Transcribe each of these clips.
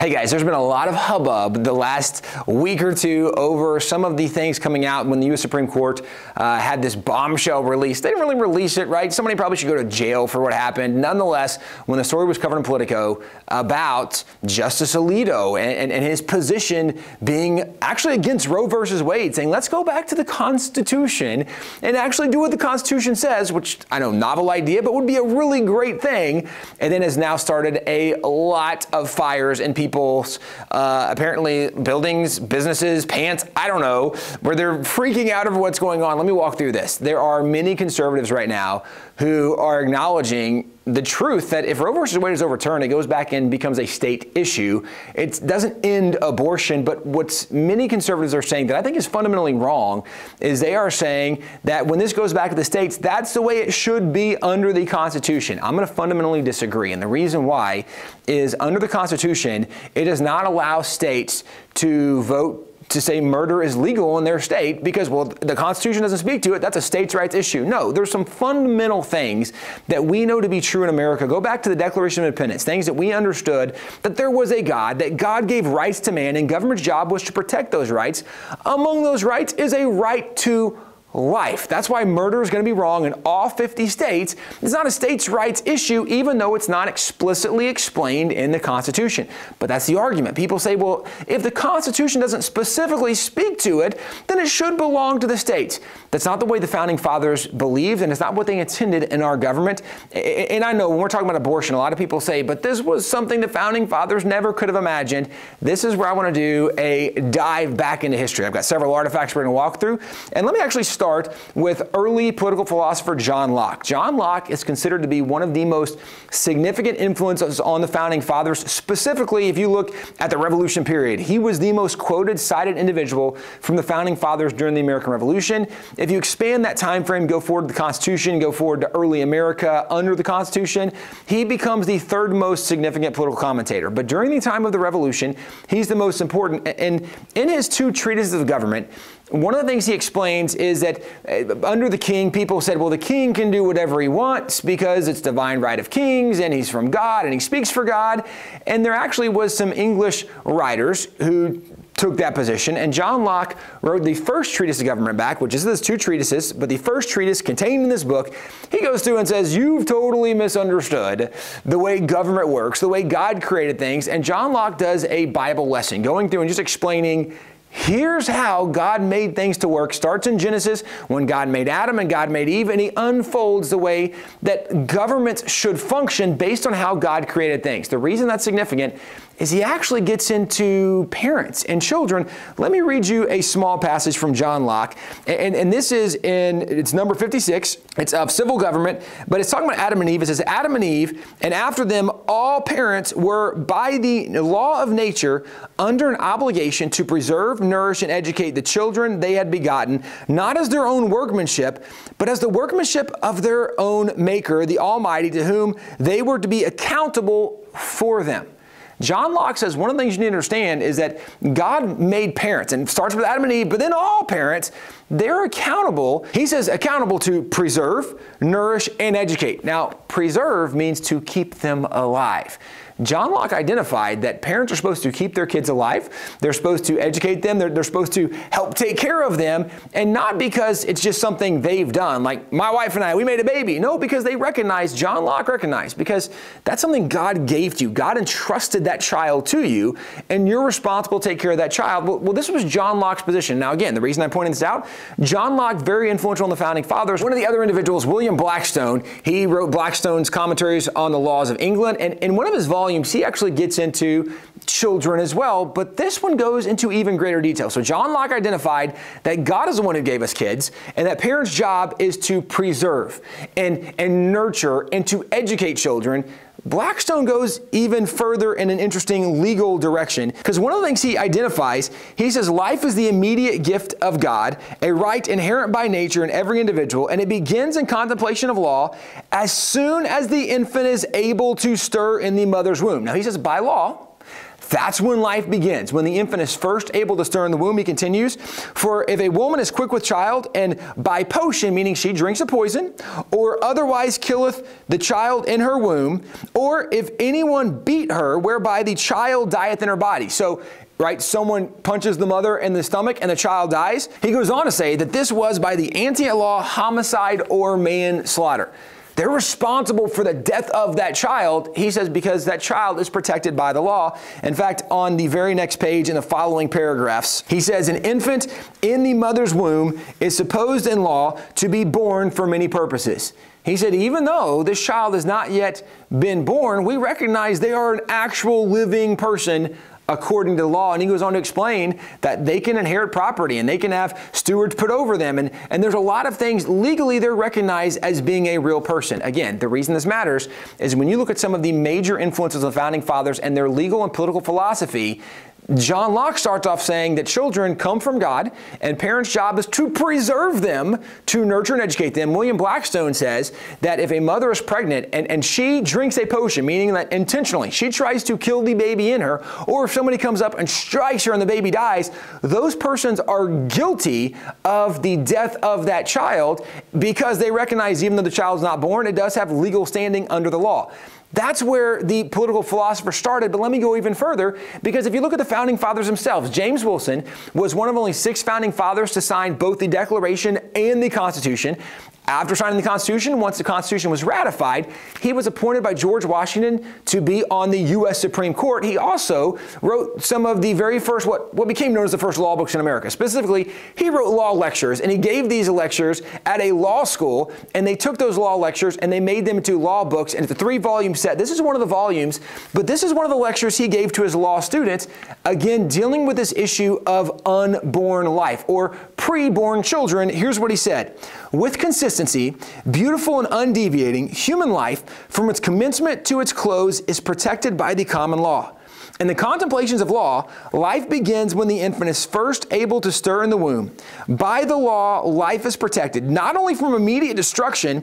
Hey guys, there's been a lot of hubbub the last week or two over some of the things coming out when the U.S. Supreme Court uh, had this bombshell release. They didn't really release it, right? Somebody probably should go to jail for what happened. Nonetheless, when the story was covered in Politico about Justice Alito and, and, and his position being actually against Roe versus Wade, saying let's go back to the Constitution and actually do what the Constitution says, which I know novel idea, but would be a really great thing, and then has now started a lot of fires and people people's uh, apparently buildings, businesses, pants, I don't know, where they're freaking out over what's going on. Let me walk through this. There are many conservatives right now who are acknowledging the truth that if Roe versus Wade is overturned, it goes back and becomes a state issue. It doesn't end abortion, but what many conservatives are saying that I think is fundamentally wrong is they are saying that when this goes back to the states, that's the way it should be under the Constitution. I'm going to fundamentally disagree. And the reason why is under the Constitution, it does not allow states to vote to say murder is legal in their state because, well, the Constitution doesn't speak to it. That's a states' rights issue. No, there's some fundamental things that we know to be true in America. Go back to the Declaration of Independence, things that we understood that there was a God, that God gave rights to man, and government's job was to protect those rights. Among those rights is a right to life. That's why murder is going to be wrong in all 50 states. It's not a states' rights issue, even though it's not explicitly explained in the Constitution. But that's the argument. People say, well, if the Constitution doesn't specifically speak to it, then it should belong to the states. That's not the way the founding fathers believed, and it's not what they intended in our government. And I know when we're talking about abortion, a lot of people say, but this was something the founding fathers never could have imagined. This is where I want to do a dive back into history. I've got several artifacts we're going to walk through. And let me actually start with early political philosopher John Locke. John Locke is considered to be one of the most significant influences on the founding fathers, specifically if you look at the Revolution period. He was the most quoted, cited individual from the founding fathers during the American Revolution. If you expand that time frame, go forward to the Constitution, go forward to early America under the Constitution, he becomes the third most significant political commentator. But during the time of the Revolution, he's the most important. And in his two treatises of government, one of the things he explains is that uh, under the king, people said, well, the king can do whatever he wants because it's divine right of kings and he's from God and he speaks for God. And there actually was some English writers who took that position, and John Locke wrote the first treatise of government back, which is this two treatises, but the first treatise contained in this book, he goes through and says, You've totally misunderstood the way government works, the way God created things. And John Locke does a Bible lesson, going through and just explaining Here's how God made things to work. Starts in Genesis when God made Adam and God made Eve, and he unfolds the way that governments should function based on how God created things. The reason that's significant is he actually gets into parents and children. Let me read you a small passage from John Locke. And, and this is in, it's number 56. It's of civil government, but it's talking about Adam and Eve. It says, Adam and Eve, and after them, all parents were by the law of nature under an obligation to preserve, nourish, and educate the children they had begotten, not as their own workmanship, but as the workmanship of their own Maker, the Almighty, to whom they were to be accountable for them. John Locke says one of the things you need to understand is that God made parents, and starts with Adam and Eve, but then all parents, they're accountable. He says accountable to preserve, nourish, and educate. Now, preserve means to keep them alive. John Locke identified that parents are supposed to keep their kids alive, they're supposed to educate them, they're, they're supposed to help take care of them, and not because it's just something they've done. Like my wife and I, we made a baby. No, because they recognize, John Locke recognized, because that's something God gave to you. God entrusted that child to you, and you're responsible to take care of that child. Well, well this was John Locke's position. Now, again, the reason I'm pointing this out, John Locke, very influential in the founding fathers. One of the other individuals, William Blackstone, he wrote Blackstone's commentaries on the laws of England, and in one of his volumes, volumes, he actually gets into children as well, but this one goes into even greater detail. So John Locke identified that God is the one who gave us kids, and that parents' job is to preserve and, and nurture and to educate children Blackstone goes even further in an interesting legal direction because one of the things he identifies, he says life is the immediate gift of God, a right inherent by nature in every individual, and it begins in contemplation of law as soon as the infant is able to stir in the mother's womb. Now he says by law, That's when life begins. When the infant is first able to stir in the womb, he continues. For if a woman is quick with child, and by potion, meaning she drinks a poison, or otherwise killeth the child in her womb, or if anyone beat her, whereby the child dieth in her body. So right? Someone punches the mother in the stomach and the child dies. He goes on to say that this was by the anti-law homicide or manslaughter. They're responsible for the death of that child, he says, because that child is protected by the law. In fact, on the very next page in the following paragraphs, he says, An infant in the mother's womb is supposed in law to be born for many purposes. He said, even though this child has not yet been born, we recognize they are an actual living person according to the law. And he goes on to explain that they can inherit property and they can have stewards put over them. And, and there's a lot of things legally they're recognized as being a real person. Again, the reason this matters is when you look at some of the major influences of the founding fathers and their legal and political philosophy, John Locke starts off saying that children come from God and parents' job is to preserve them, to nurture and educate them. William Blackstone says that if a mother is pregnant and, and she drinks a potion, meaning that intentionally she tries to kill the baby in her, or if somebody comes up and strikes her and the baby dies, those persons are guilty of the death of that child because they recognize even though the child is not born, it does have legal standing under the law. That's where the political philosopher started, but let me go even further because if you look at the founding fathers themselves, James Wilson was one of only six founding fathers to sign both the Declaration and the Constitution. After signing the Constitution, once the Constitution was ratified, he was appointed by George Washington to be on the U.S. Supreme Court. He also wrote some of the very first, what, what became known as the first law books in America. Specifically, he wrote law lectures, and he gave these lectures at a law school, and they took those law lectures and they made them into law books, and it's a three-volume set. This is one of the volumes, but this is one of the lectures he gave to his law students, again, dealing with this issue of unborn life, or pre-born children. Here's what he said. With consistency, consistency, beautiful and undeviating, human life, from its commencement to its close, is protected by the common law. In the contemplations of law, life begins when the infant is first able to stir in the womb. By the law, life is protected not only from immediate destruction,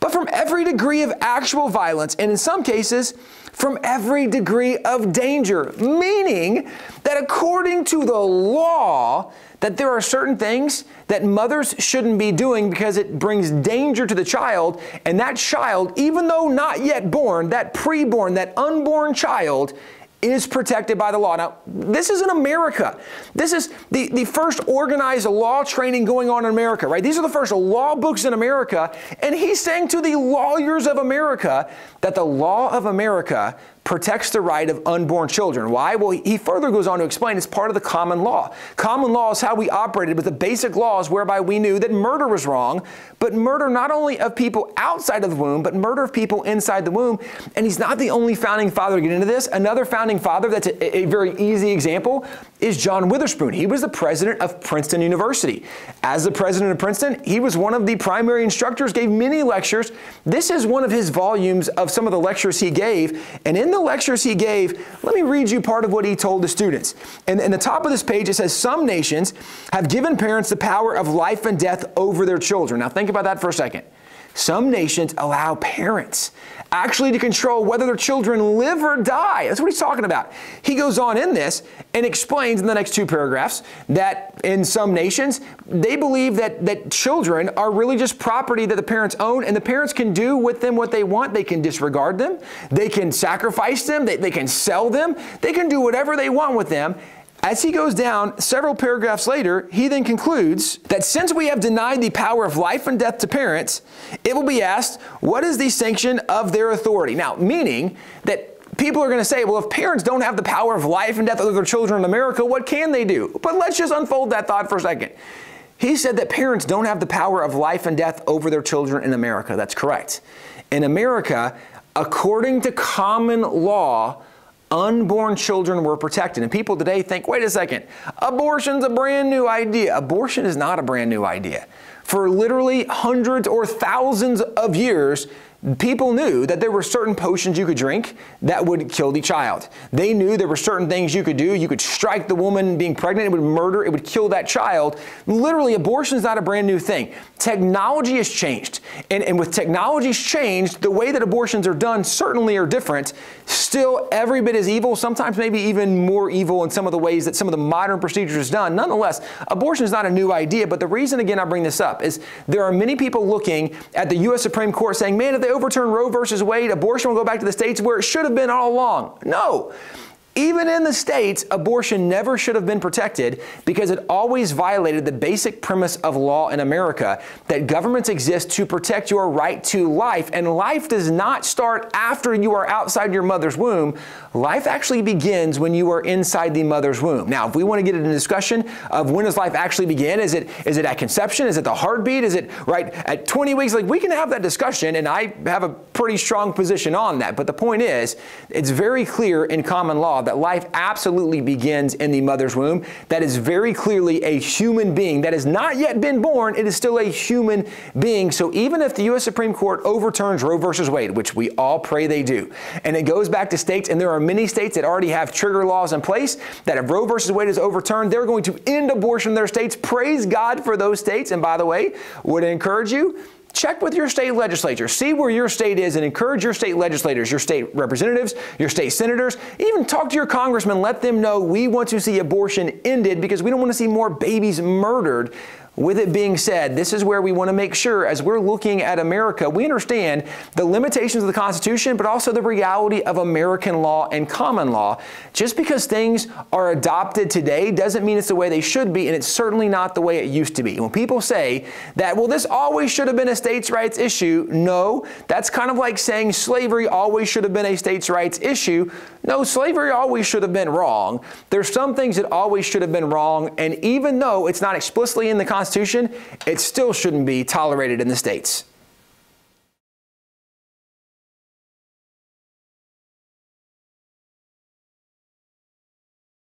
but from every degree of actual violence, and in some cases, from every degree of danger. Meaning that according to the law, that there are certain things that mothers shouldn't be doing because it brings danger to the child, and that child, even though not yet born, that preborn, that unborn child, is protected by the law. Now, this is in America. This is the, the first organized law training going on in America, right? These are the first law books in America. And he's saying to the lawyers of America that the law of America protects the right of unborn children. Why? Well, he further goes on to explain it's part of the common law. Common law is how we operated with the basic laws whereby we knew that murder was wrong, but murder not only of people outside of the womb, but murder of people inside the womb. And he's not the only founding father to get into this. Another founding father that's a, a very easy example is John Witherspoon. He was the president of Princeton University. As the president of Princeton, he was one of the primary instructors, gave many lectures. This is one of his volumes of some of the lectures he gave. And in the lectures he gave, let me read you part of what he told the students. And in the top of this page, it says, Some nations have given parents the power of life and death over their children. Now think about that for a second. Some nations allow parents actually to control whether their children live or die. That's what he's talking about. He goes on in this and explains in the next two paragraphs that in some nations, they believe that, that children are really just property that the parents own, and the parents can do with them what they want. They can disregard them, they can sacrifice them, they, they can sell them, they can do whatever they want with them. As he goes down several paragraphs later, he then concludes that since we have denied the power of life and death to parents, it will be asked, what is the sanction of their authority? Now, meaning that people are going to say, well, if parents don't have the power of life and death over their children in America, what can they do? But let's just unfold that thought for a second. He said that parents don't have the power of life and death over their children in America. That's correct. In America, according to common law, unborn children were protected. And people today think, wait a second, abortion's a brand new idea. Abortion is not a brand new idea. For literally hundreds or thousands of years, people knew that there were certain potions you could drink that would kill the child. They knew there were certain things you could do. You could strike the woman being pregnant, it would murder, it would kill that child. Literally, abortion is not a brand new thing. Technology has changed. And, and with technology's changed, the way that abortions are done certainly are different. Still, every bit as evil, sometimes maybe even more evil in some of the ways that some of the modern procedures is done. Nonetheless, abortion is not a new idea. But the reason, again, I bring this up is there are many people looking at the U.S. Supreme Court saying, man, if they overturn Roe versus Wade, abortion will go back to the states where it should have been all along. No. Even in the states, abortion never should have been protected because it always violated the basic premise of law in America that governments exist to protect your right to life. And life does not start after you are outside your mother's womb. Life actually begins when you are inside the mother's womb. Now, if we want to get into discussion of when does life actually begin, is it is it at conception? Is it the heartbeat? Is it right at 20 weeks? Like we can have that discussion, and I have a pretty strong position on that. But the point is, it's very clear in common that life absolutely begins in the mother's womb. That is very clearly a human being that has not yet been born. It is still a human being. So even if the U.S. Supreme Court overturns Roe versus Wade, which we all pray they do, and it goes back to states, and there are many states that already have trigger laws in place that if Roe versus Wade is overturned, they're going to end abortion in their states. Praise God for those states. And by the way, would encourage you check with your state legislature. See where your state is and encourage your state legislators, your state representatives, your state senators. Even talk to your congressman. Let them know we want to see abortion ended because we don't want to see more babies murdered with it being said, this is where we want to make sure, as we're looking at America, we understand the limitations of the Constitution, but also the reality of American law and common law. Just because things are adopted today doesn't mean it's the way they should be, and it's certainly not the way it used to be. When people say that, well, this always should have been a states' rights issue, no, that's kind of like saying slavery always should have been a states' rights issue. No, slavery always should have been wrong. There's some things that always should have been wrong, and even though it's not explicitly in the Constitution, Constitution, it still shouldn't be tolerated in the states.